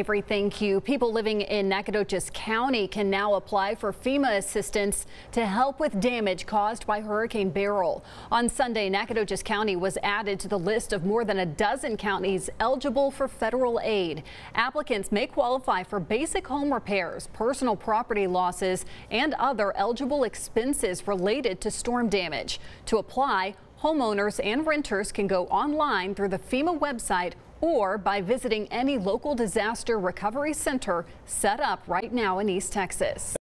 Avery, thank you. People living in Nacogdoches County can now apply for FEMA assistance to help with damage caused by Hurricane Beryl. On Sunday, Nacogdoches County was added to the list of more than a dozen counties eligible for federal aid. Applicants may qualify for basic home repairs, personal property losses, and other eligible expenses related to storm damage. To apply, homeowners and renters can go online through the FEMA website or by visiting any local disaster recovery center set up right now in East Texas.